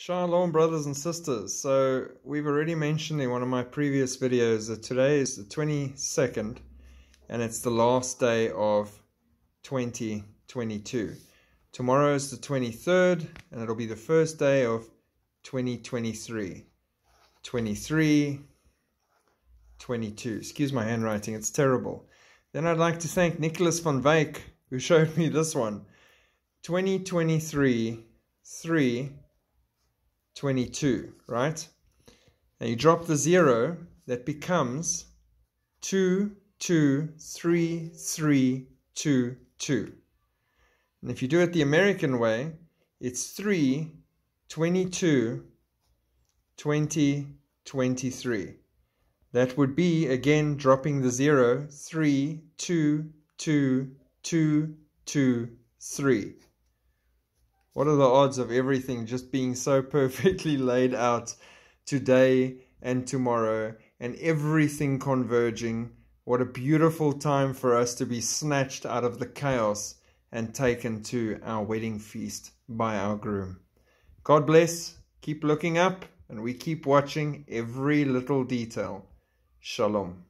Shalom, brothers and sisters. So, we've already mentioned in one of my previous videos that today is the 22nd and it's the last day of 2022. Tomorrow is the 23rd and it'll be the first day of 2023. 23, 22. Excuse my handwriting, it's terrible. Then I'd like to thank Nicholas van Wyk who showed me this one. 2023 3 22, right? And you drop the zero, that becomes 2, 2, 3, 3, 2, 2. And if you do it the American way, it's 3, 22, 20, 23. That would be, again, dropping the zero, 3, 2, 2, 2, 2, 3. What are the odds of everything just being so perfectly laid out today and tomorrow and everything converging? What a beautiful time for us to be snatched out of the chaos and taken to our wedding feast by our groom. God bless. Keep looking up and we keep watching every little detail. Shalom.